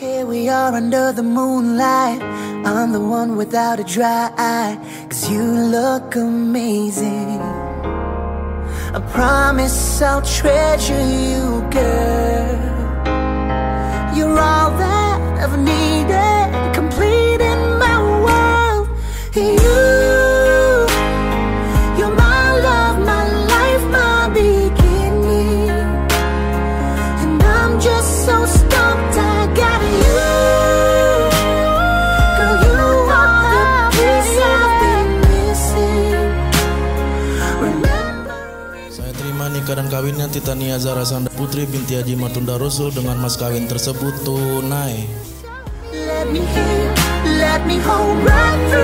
Here we are under the moonlight. I'm the one without a dry eye. Cause you look amazing. I promise I'll treasure you, girl. You're all that I've needed, complete in my world. You, you're my love, my life, my beginning. And I'm just so Saya terima nikah dan kawinnya Titania Zara Sanda Putri binti Haji Matunda Rasul dengan mas kawin tersebut tunai. Let me hear, let me hold right